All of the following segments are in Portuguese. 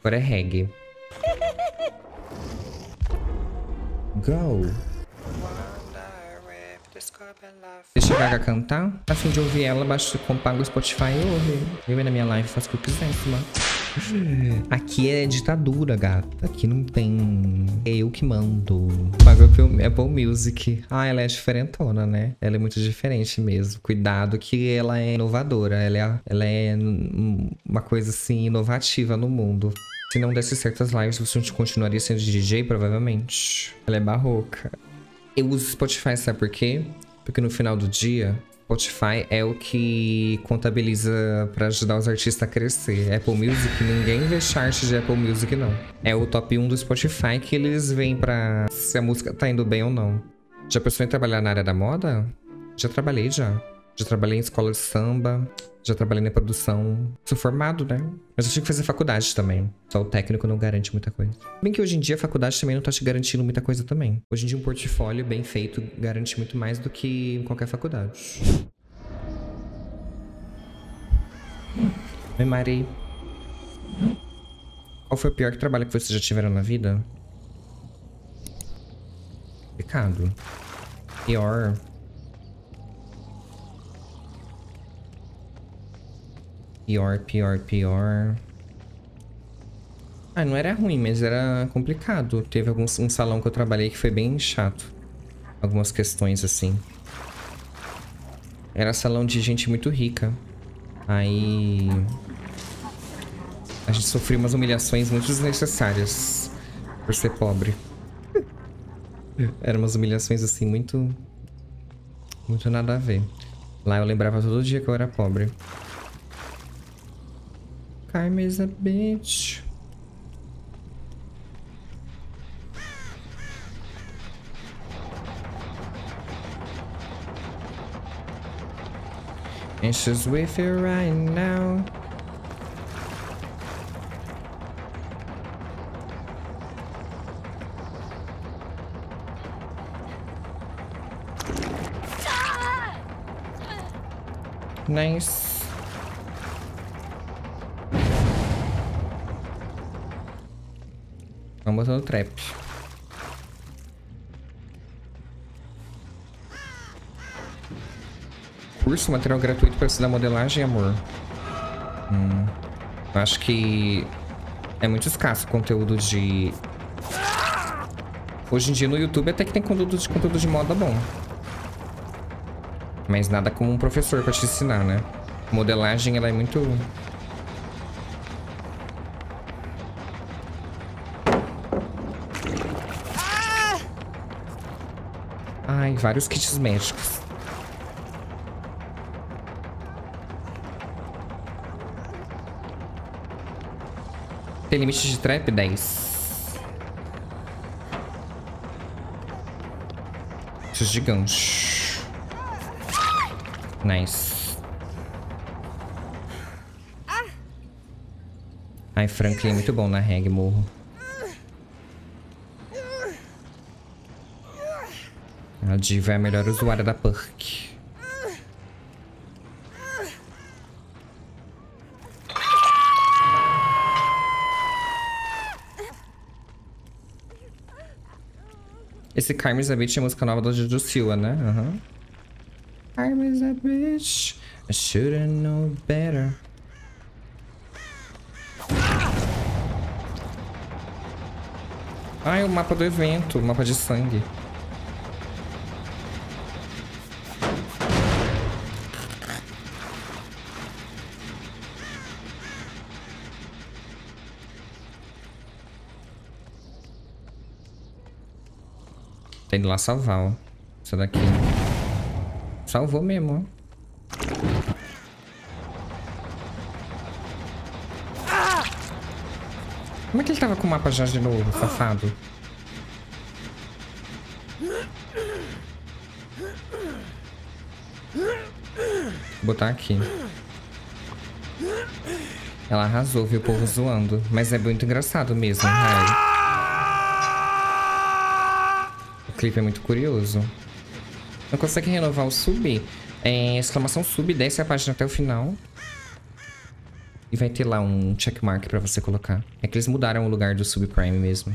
Agora é reggae. Go. Deixa a Gaga cantar. A fim de ouvir ela, baixa com pago o Spotify e ouve. Eu na minha live faço o que eu quiser, mano. Aqui é ditadura, gata. Aqui não tem. É eu que mando. Pago Apple Music. Ah, ela é diferentona, né? Ela é muito diferente mesmo. Cuidado que ela é inovadora. Ela é, ela é uma coisa assim inovativa no mundo. Se não desse certas lives, você continuaria sendo DJ, provavelmente. Ela é barroca. Eu uso Spotify, sabe por quê? Porque no final do dia, Spotify é o que contabiliza para ajudar os artistas a crescer. Apple Music, ninguém vê chart de Apple Music, não. É o top 1 do Spotify que eles veem pra se a música tá indo bem ou não. Já pensou em trabalhar na área da moda? Já trabalhei, já. Já trabalhei em escola de samba, já trabalhei na produção. Sou formado, né? Mas eu tive que fazer faculdade também. Só o técnico não garante muita coisa. Bem que hoje em dia a faculdade também não tá te garantindo muita coisa também. Hoje em dia um portfólio bem feito garante muito mais do que qualquer faculdade. Oi, Mari. Qual foi o pior trabalho que vocês já tiveram na vida? Pecado. Pior. Pior, pior, pior. Ah, não era ruim, mas era complicado. Teve algum, um salão que eu trabalhei que foi bem chato. Algumas questões assim. Era salão de gente muito rica. Aí... A gente sofreu umas humilhações muito desnecessárias por ser pobre. Eram umas humilhações assim muito... Muito nada a ver. Lá eu lembrava todo dia que eu era pobre. Time is a bitch. And she's with you right now. Nice. Botando trap. Curso, material gratuito para estudar modelagem, amor. Hum, acho que é muito escasso o conteúdo de... Hoje em dia no YouTube até que tem conteúdo de, conteúdo de moda bom. Mas nada como um professor para te ensinar, né? Modelagem, ela é muito vários kits médicos. Tem limite de trap? 10. Preciso de gancho. Nice. Ai, Franklin é muito bom na reg, morro. A Diva é a melhor usuária da perk. Esse Carmen's a Bitch é a música nova da Juju Silva, né? Uhum. Carmen's a Bitch, I should've known better. Ai, o mapa do evento, o mapa de sangue. Tá indo lá salvar, ó. Essa daqui. Salvou mesmo, ó. Como é que ele tava com o mapa já de novo, safado? Vou botar aqui. Ela arrasou, viu o povo zoando. Mas é muito engraçado mesmo, Harry. Clipe é muito curioso. Não consegue renovar o sub? É, exclamação sub, desce a página até o final. E vai ter lá um checkmark pra você colocar. É que eles mudaram o lugar do subprime mesmo.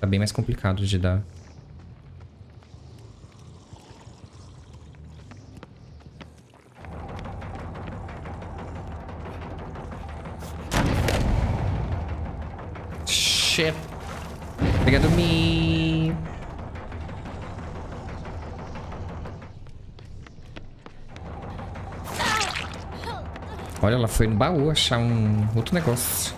Tá bem mais complicado de dar. Foi no baú achar um outro negócio.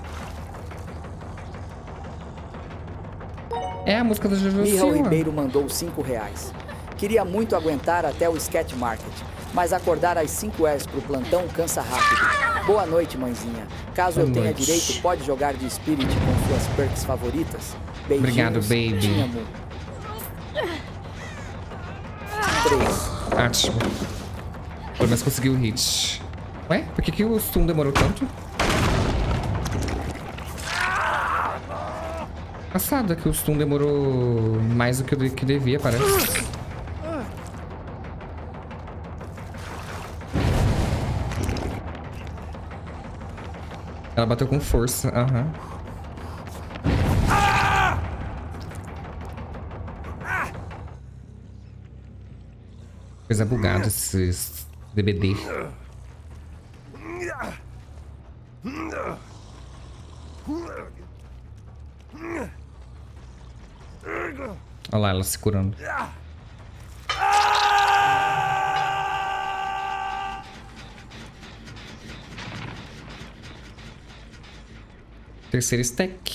É a música do Jojo Michal Ribeiro mandou 5 reais. Queria muito aguentar até o Sketch Market, mas acordar às 5 horas pro plantão cansa rápido. Boa noite, mãezinha. Caso Boa eu tenha noite. direito, pode jogar de Spirit com suas perks favoritas? Beijinhos, Obrigado, baby. 3. Ótimo. Pelo menos conseguiu o hit. Ué, por que, que o stun demorou tanto? Passada que o stun demorou mais do que, que devia, parece. Ela bateu com força, aham. Coisa bugada esses DBD. Olha lá, ela se curando. Terceiro stack.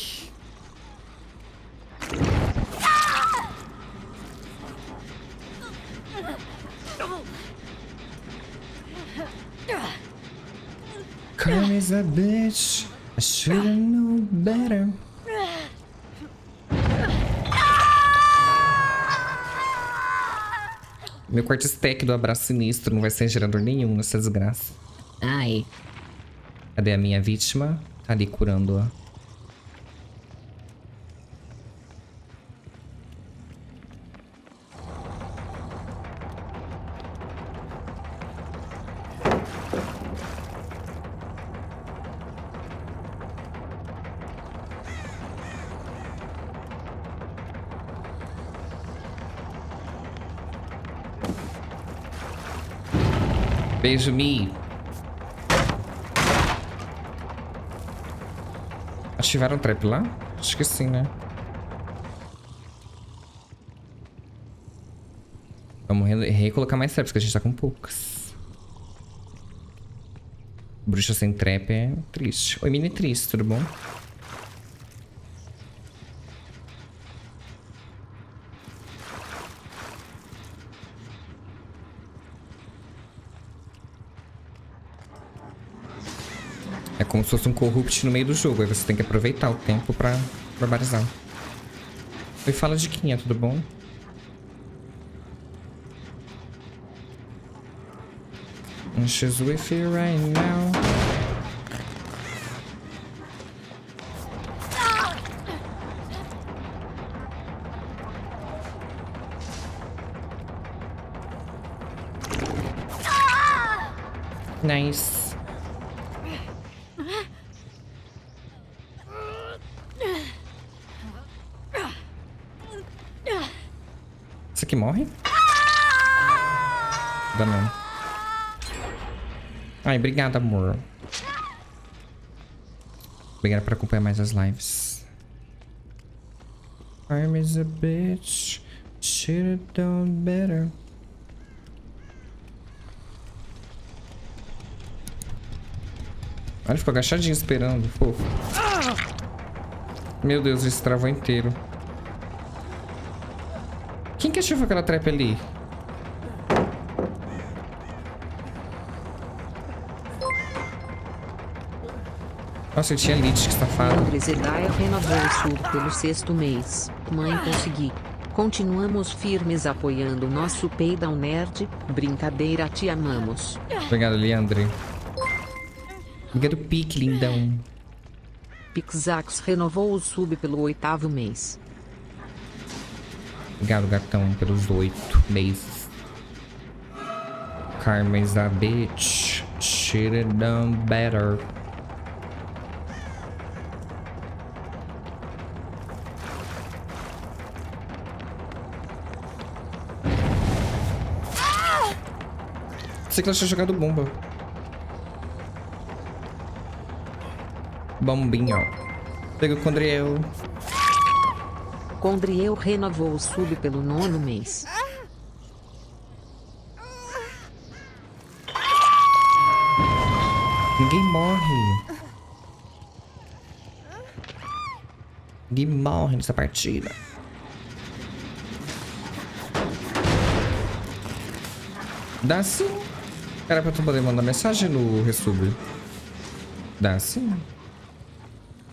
Meu quarto stack do abraço sinistro não vai ser gerador nenhum nessa desgraça. Ai, Cadê a minha vítima? Tá ali curando-a. Beijo, Mi. Ativaram o trap lá? Acho que sim, né? Vamos re recolocar mais traps, porque a gente tá com poucas. Bruxa sem trap é triste. Oi, mini triste, tudo bom? Como se fosse um corrupt no meio do jogo. Aí você tem que aproveitar o tempo pra barbarizar. Oi, fala de é, tudo bom? And she's with you right now. Nice. Isso aqui morre? Dá não. Ai, obrigado, amor. Obrigado por acompanhar mais as lives. I'm is a bitch. Should've done better. Olha, ficou agachadinho esperando, fofo. Meu Deus, esse travou inteiro. Quem que ativou aquela trap ali? Nossa, eu tinha Lich, que safado. Leandre Zedaia renovou o sub pelo sexto mês. Mãe, consegui. Continuamos firmes apoiando o nosso Paydown Nerd. Brincadeira, te amamos. Obrigado, Leandre. Obrigado, Pique, lindão. Pixax renovou o sub pelo oitavo mês. Obrigado, gatão, pelos oito meses. Carmen is a bitch. Should have done better. Pensei que ela tinha jogado bomba. Bombinha. Pega o Condriel. É Condriel renovou o sub pelo nono mês. Ninguém morre. Ninguém morre nessa partida. Dá sim. Era pra tu poder mandar mensagem no resub. Dá sim.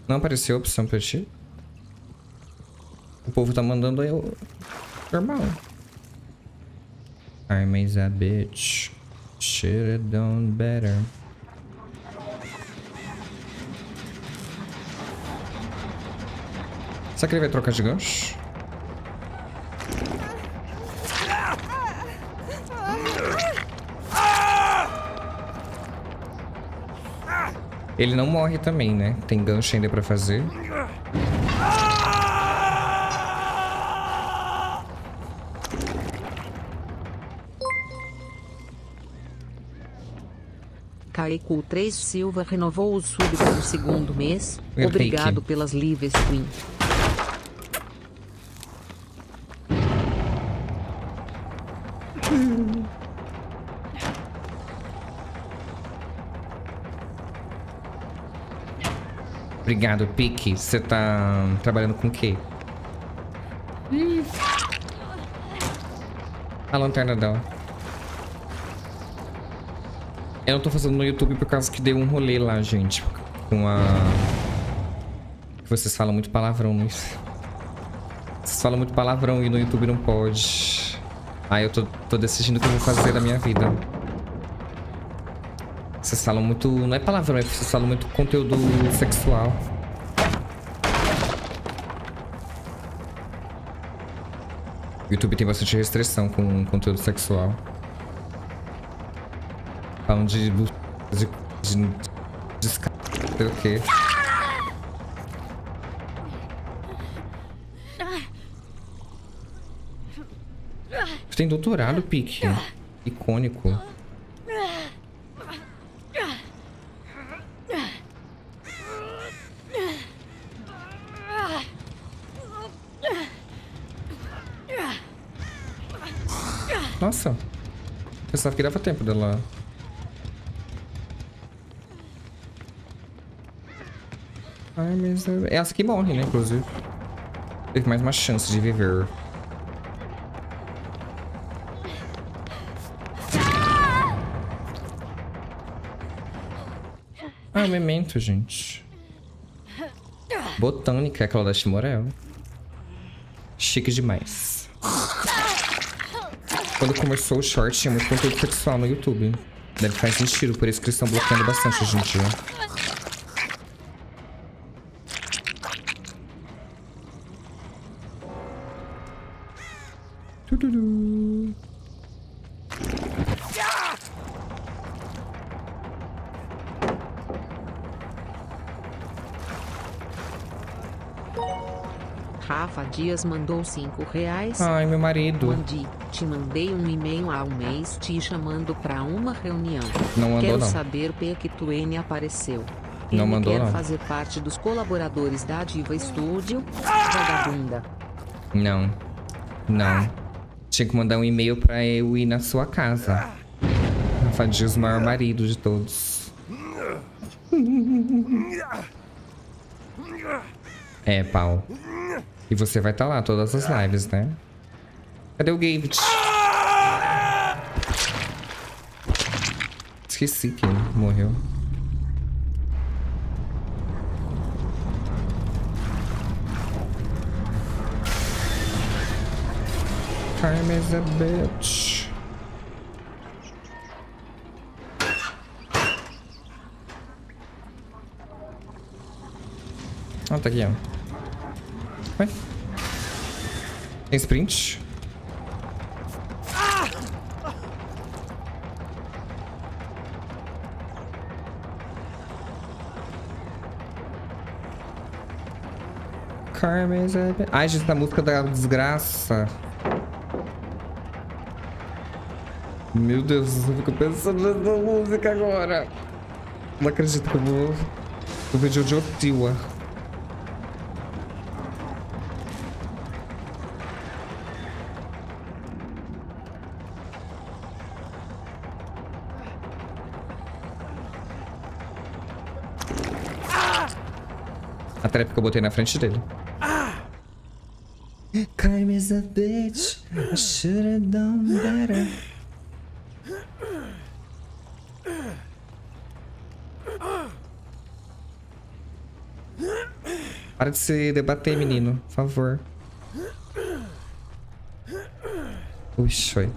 Não apareceu a opção pra ti? Povo tá mandando eu. Normal. I'm a bitch. Should have done better. Será que ele vai trocar de gancho? Ele não morre também, né? Tem gancho ainda pra fazer. Kaiku 3 Silva renovou o sub pelo segundo mês. Obrigado pelas lives, Queen. Obrigado, Pique. Você tá trabalhando com o quê? A lanterna dela. Eu não tô fazendo no YouTube por causa que deu um rolê lá, gente. Com a... Vocês falam muito palavrão no... Vocês falam muito palavrão e no YouTube não pode. Aí eu tô, tô decidindo o que eu vou fazer da minha vida. Vocês falam muito... Não é palavrão, é que vocês falam muito conteúdo sexual. O YouTube tem bastante restrição com conteúdo sexual. Falam de... de... de... de... sei o quê. Tem doutorado, Pique. Icônico. Nossa. Pensava que dava tempo dela. Ai, mas... É essa que morre, né, inclusive. Teve mais uma chance de viver. Ah, memento, gente. Botânica, aquela da Shimorel. Chique demais. Quando começou o short, tinha muito conteúdo sexual no YouTube. Deve fazer sentido, por isso que eles estão bloqueando bastante hoje em dia. Dias mandou 5 reais. Ai, meu marido. Mandi, te mandei um e-mail há um mês te chamando pra uma reunião. Não mandou, Quero não. saber P que tu N apareceu. Não Ele mandou, quer não. fazer parte dos colaboradores da Diva Studio. Vagabunda. Não. Não. Tinha que mandar um e-mail pra eu ir na sua casa. Rafa Dias, o maior marido de todos. É, pau. E você vai estar lá todas as lives, né? Cadê o Gavit? Esqueci que ele morreu. Time is a bitch. Ah, tá aqui, ó. Ué? Tem sprint? Bitch. Ai, gente, tá a música da desgraça. Meu Deus, eu fico pensando nessa música agora. Não acredito que eu vou... Eu vejo de Otiwa. A trap que eu botei na frente dele. Crime is a bitch. I should have done better. Para de se debater, menino. Por favor. Puxa,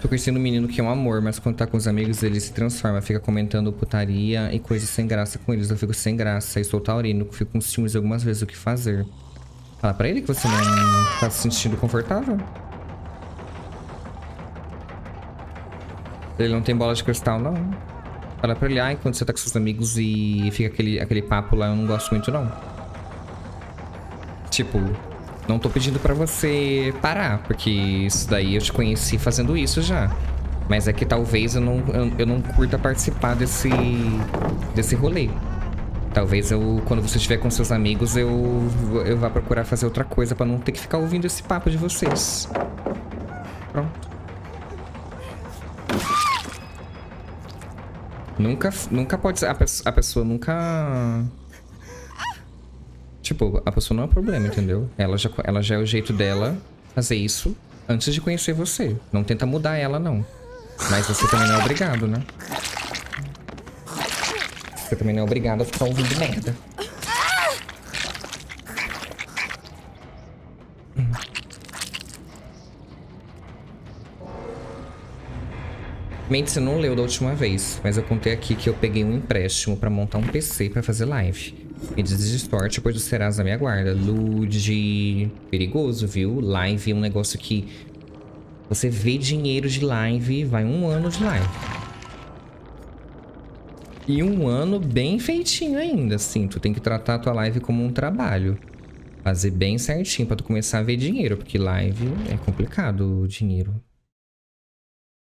Tô conhecendo um menino que é um amor, mas quando tá com os amigos ele se transforma, fica comentando putaria e coisas sem graça com eles. Eu fico sem graça e sou taurino, fico com ciúmes algumas vezes o que fazer. Fala pra ele que você não tá se sentindo confortável. Ele não tem bola de cristal, não. Fala pra ele, ai, quando você tá com seus amigos e fica aquele, aquele papo lá, eu não gosto muito, não. Tipo, não tô pedindo pra você parar, porque isso daí eu te conheci fazendo isso já. Mas é que talvez eu não, eu, eu não curta participar desse, desse rolê. Talvez eu, quando você estiver com seus amigos, eu, eu vá procurar fazer outra coisa pra não ter que ficar ouvindo esse papo de vocês. Pronto. Nunca, nunca pode ser. A, a pessoa nunca. Tipo, a pessoa não é um problema, entendeu? Ela já, ela já é o jeito dela fazer isso antes de conhecer você. Não tenta mudar ela, não. Mas você também não é obrigado, né? Você também não é obrigado a ficar ouvindo merda. Mente, você não leu da última vez, mas eu contei aqui que eu peguei um empréstimo pra montar um PC pra fazer live. Me desestorte, pois o Serasa me aguarda. Lude... Perigoso, viu? Live é um negócio que... Você vê dinheiro de live, vai um ano de live. E um ano bem feitinho ainda, assim. Tu tem que tratar a tua live como um trabalho. Fazer bem certinho pra tu começar a ver dinheiro, porque live é complicado o dinheiro.